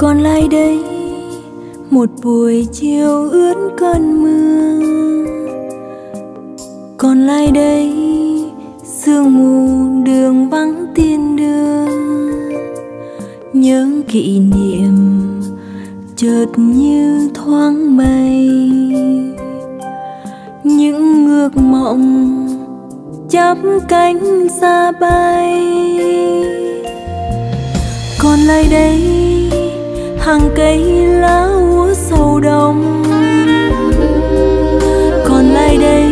còn lại đây một buổi chiều ướt cơn mưa. Còn lại đây sương mù đường vắng tiên đường. Nhớ kỷ niệm chợt như thoáng mây. Những ngược mộng chắp cánh xa bay. Cây lá úa sầu đông còn lại đây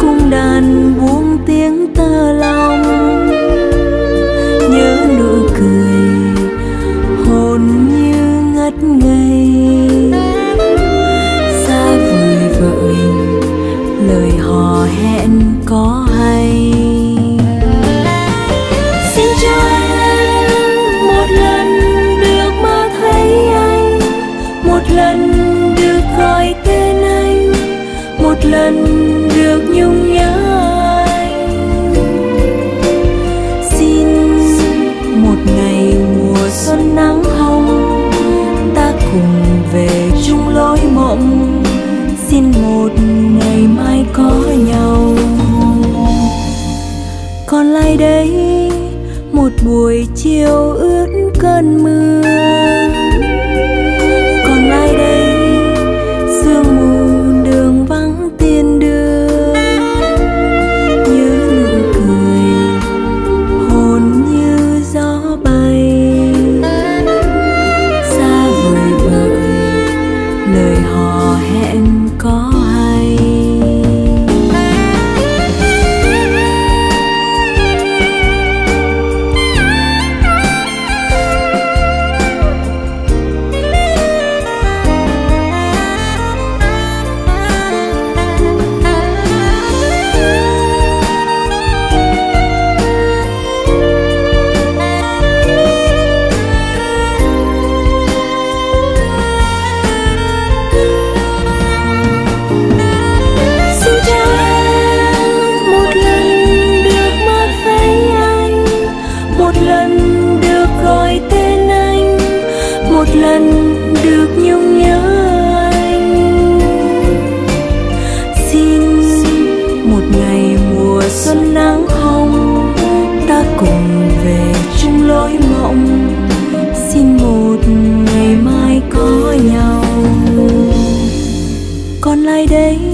cung đàn buông tiếng tơ lòng. Nhớ nụ cười hồn như ngất ngây. Xa vời vợi lời hò hẹn có hay. Mộng xin một ngày mai có nhau. Còn lại đây, một buổi chiều ướt cơn mưa. Lần được nhung nhớ anh. Xin một ngày mùa xuân nắng hồng, Ta cùng về chung lối mộng. Xin một ngày mai có nhau. Còn lại đây.